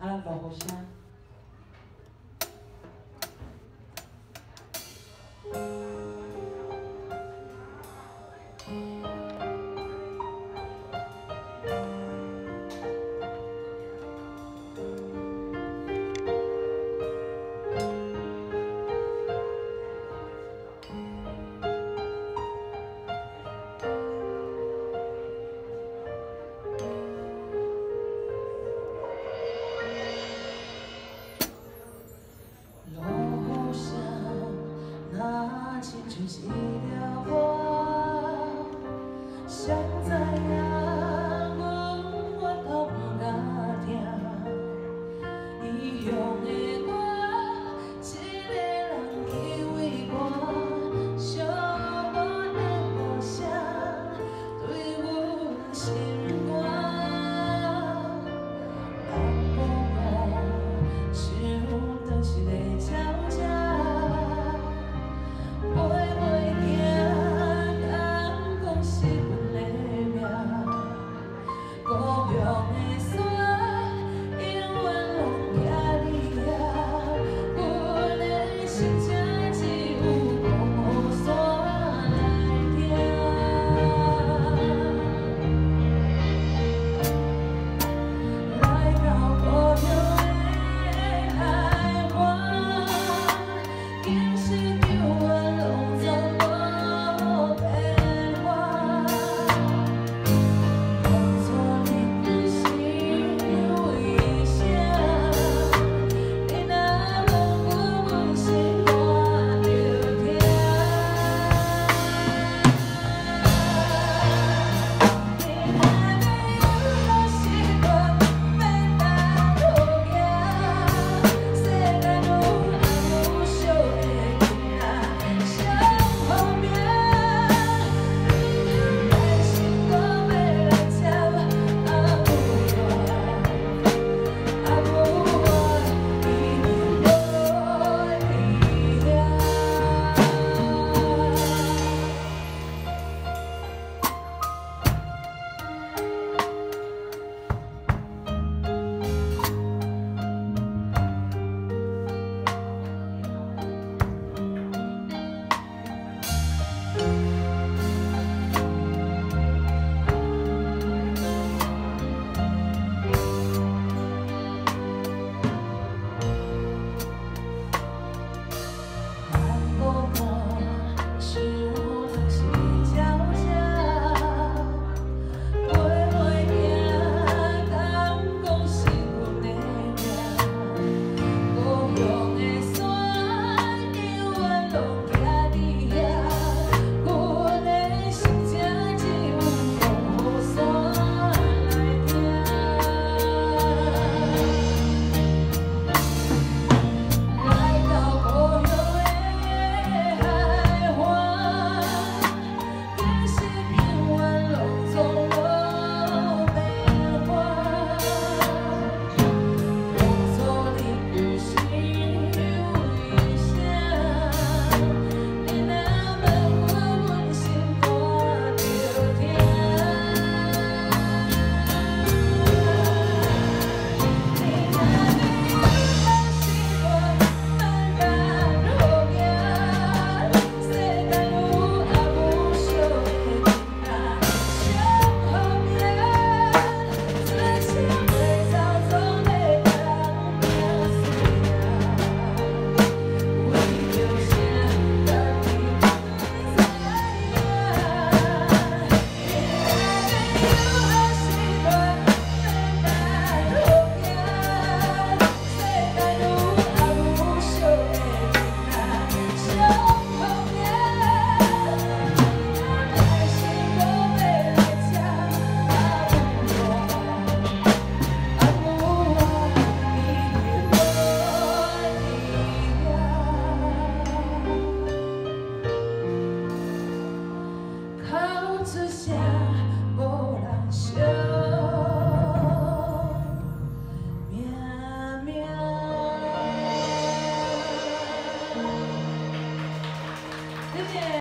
Alat. 你清醒了，谁知影我永远都敢听。